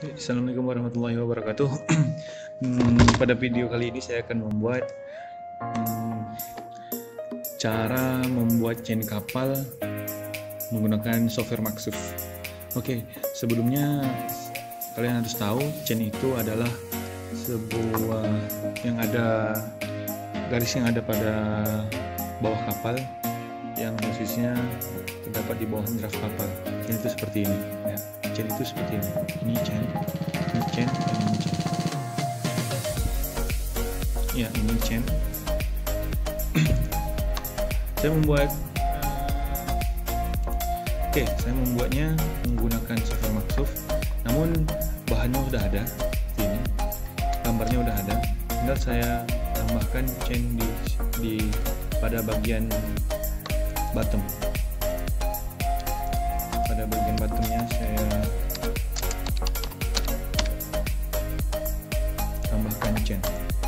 Assalamualaikum warahmatullahi wabarakatuh. Hmm, pada video kali ini saya akan membuat hmm, cara membuat chain kapal menggunakan software Maxuf. Oke, sebelumnya kalian harus tahu chain itu adalah sebuah yang ada garis yang ada pada bawah kapal yang posisinya terdapat di bawah draft kapal. Chain itu seperti ini. Ya. Chain itu seperti ini. Ini chain, ini chain, dan ini chain. Ya, ini chain. saya membuat Oke, saya membuatnya menggunakan software Maxuf. Namun bahannya udah ada ini. Gambarnya udah ada. Tinggal saya tambahkan chain di di pada bagian bottom. Pada bagian bottomnya saya tambahkan chain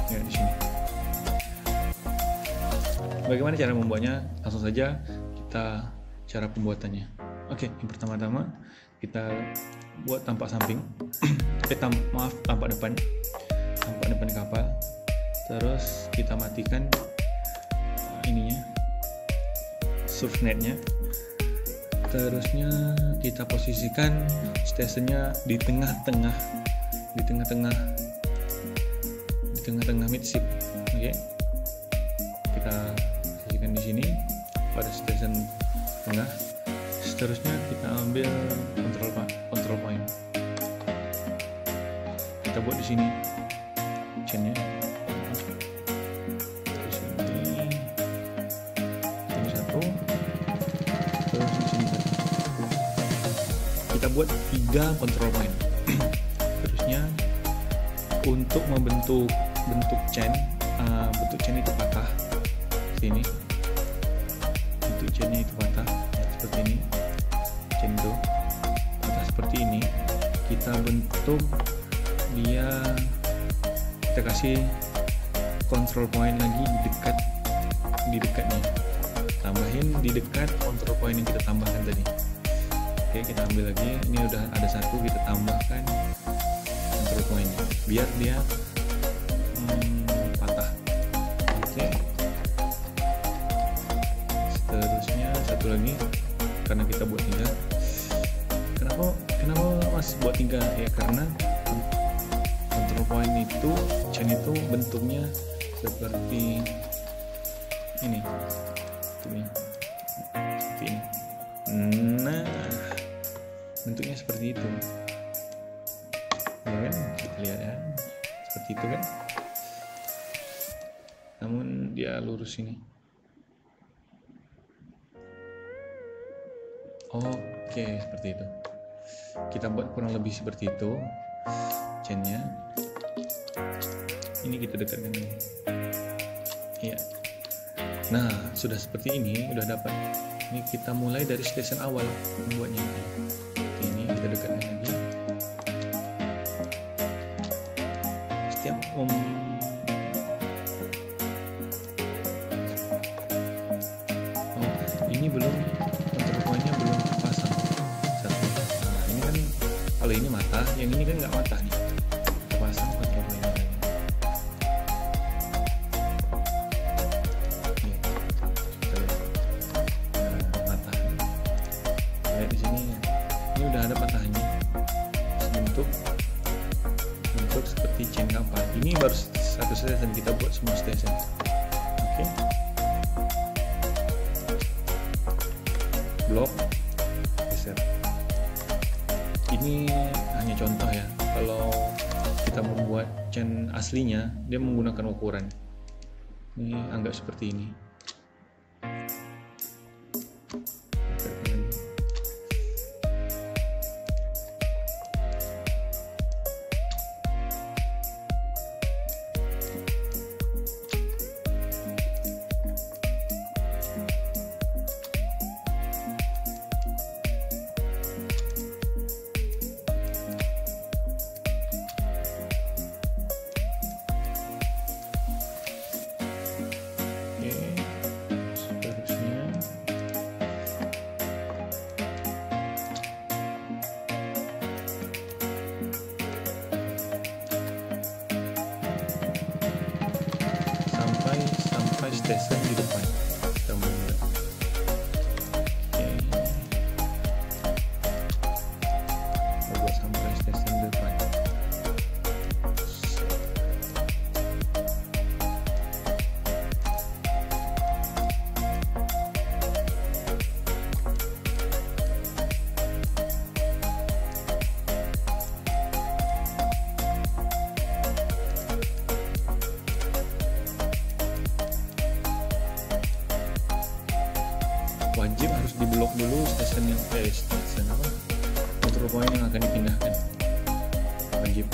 ya di sini. Bagaimana cara membuatnya? Langsung saja kita cara pembuatannya. Oke, yang pertama-tama kita buat tampak samping. eh tam maaf, tampak depan. Tampak depan kapal. Terus kita matikan Surf netnya. Terusnya kita posisikan stationnya di tengah-tengah di tengah-tengah di tengah-tengah midship. Oke. Kita posisikan di sini pada station tengah seterusnya kita ambil control control point kita buat di sini chainnya buat tiga control point terusnya untuk membentuk bentuk chain uh, bentuk chain itu patah. Sini. Bentuk chainnya itu patah. Ya, seperti ini. Chain itu patah seperti ini. Kita bentuk dia kita kasih control point lagi di dekat di dekatnya. Tambahin di dekat control point yang kita tambahkan tadi oke kita ambil lagi ini udah ada satu kita tambahkan control point biar dia hmm, patah. Oke. Seterusnya satu lagi karena kita buat tiga. Kenapa kenapa mas buat tiga? Ya karena control point itu chain itu bentuknya seperti ini. Ini. Ini. Nah seperti itu ya kan kita lihat ya seperti itu kan namun dia lurus ini Oke, seperti itu. Kita buat kurang lebih seperti itu chainnya. Ini kita dekatkan ini. Iya. Nah, sudah seperti ini, udah dapat. Ini kita mulai dari station awal membuatnya ini. Ini kita dekatkan ini udah ada patahnya bentuk bentuk seperti chain kapal ini baru satu station kita buat semua station. Oke. Blok geser ini hanya contoh ya. Kalau kita membuat chain aslinya dia menggunakan ukuran. Ini anggap seperti ini station diblok dulu stasiun yang eh stasiun apa? Control point yang akan dipindahkan. Wajib.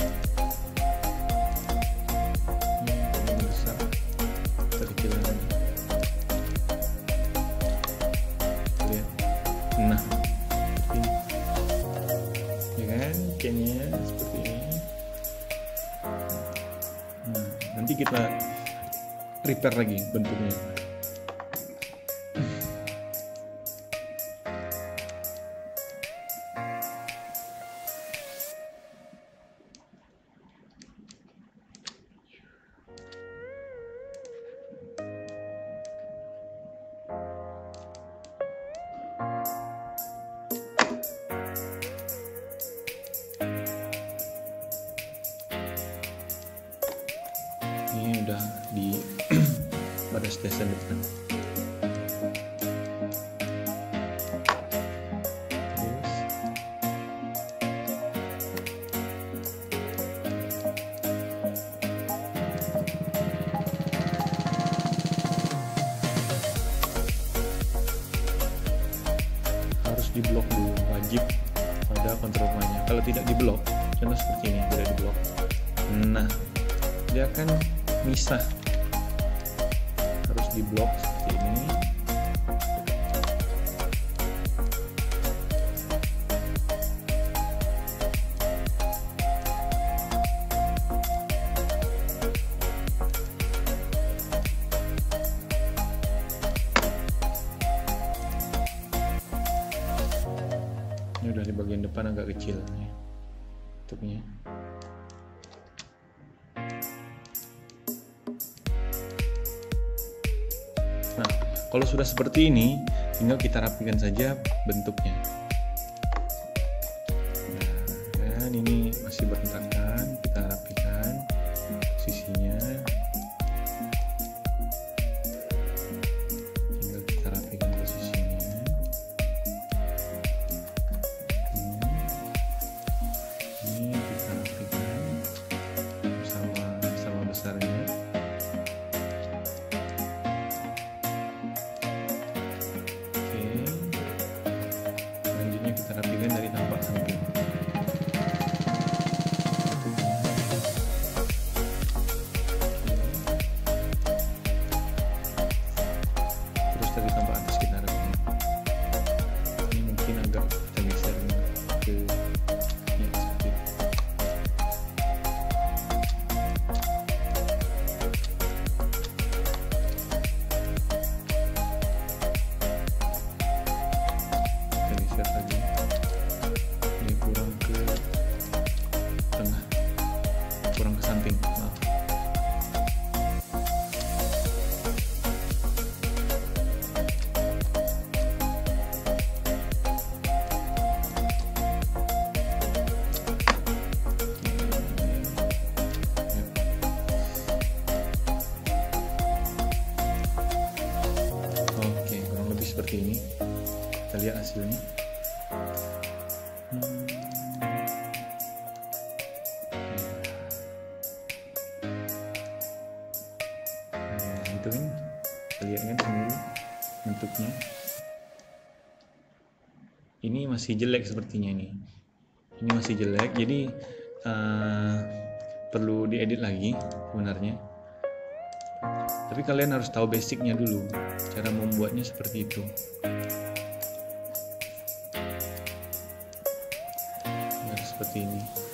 Kita repair lagi bentuknya ini udah di pada stasiun depan. Harus diblok dulu wajib pada kontrol kalau tidak diblok contoh seperti ini tidak diblok. Nah dia akan misah harus diblok seperti ini. Ini udah di bagian depan agak kecil nih tutupnya kalau sudah seperti ini, tinggal kita rapikan saja bentuknya. Kita lihat hasilnya. Hmm. Nah, itu kan, lihat kan sendiri bentuknya. Ini masih jelek sepertinya nih. Ini masih jelek, jadi eh, perlu diedit lagi sebenarnya. Tapi kalian harus tahu basicnya dulu, cara membuatnya seperti itu. Harus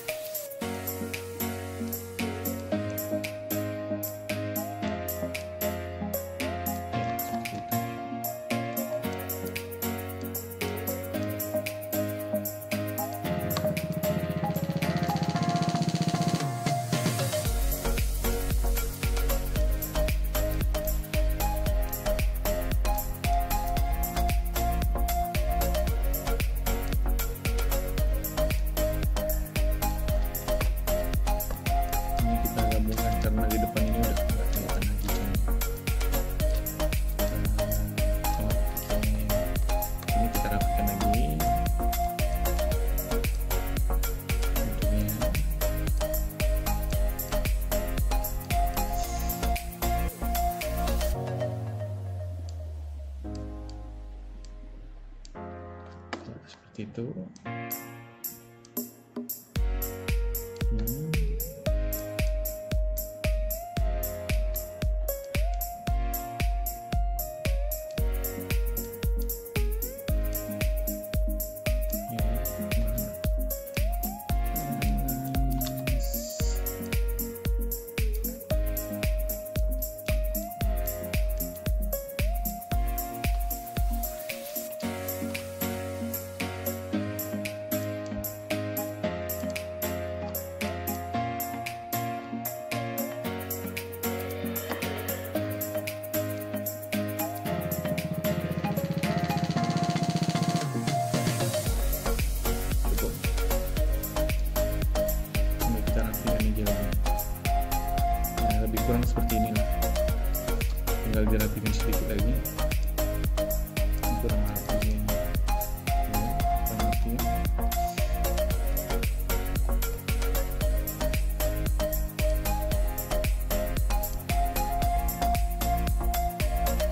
seperti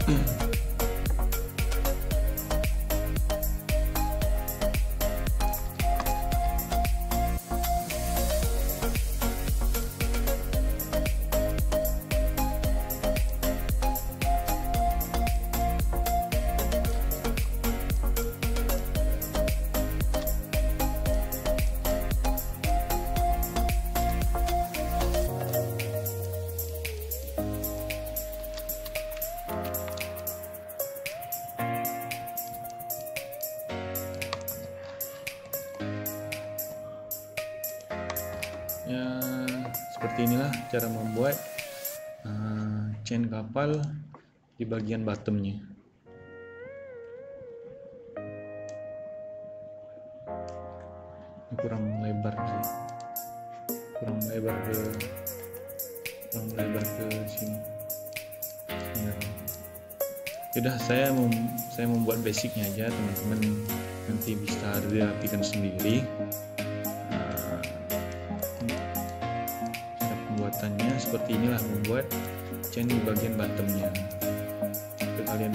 ya seperti inilah cara membuat uh, chain kapal di bagian bottomnya. Ini kurang lebar sih. Kurang lebar ke kurang lebar ke sini. Sebenarnya Yaudah saya mem saya membuat basicnya aja teman-teman. Nanti bisa dirapikan sendiri cara pembuatannya seperti inilah membuat chain di bagian bottomnya. Jika kalian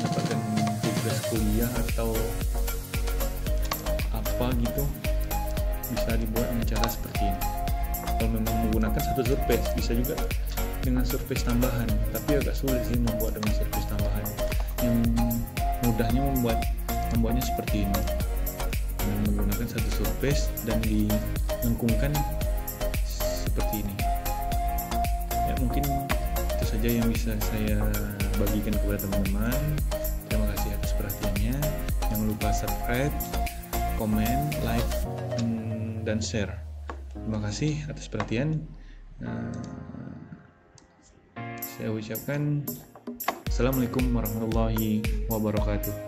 mendapatkan tugas kuliah atau apa gitu bisa dibuat dengan cara seperti ini. Kalau memang menggunakan satu surface bisa juga dengan surface tambahan tapi agak sulit sih membuat dengan surface tambahan. Yang mudahnya membuat membuatnya seperti ini. Dengan menggunakan satu surface dan dilengkungkan seperti ini. Ya mungkin itu saja yang bisa saya bagikan kepada teman-teman. Terima kasih atas perhatiannya. Jangan lupa subscribe komen like hmm, dan share. Terima kasih atas perhatian. Nah, saya ucapkan Assalamualaikum warahmatullahi wabarakatuh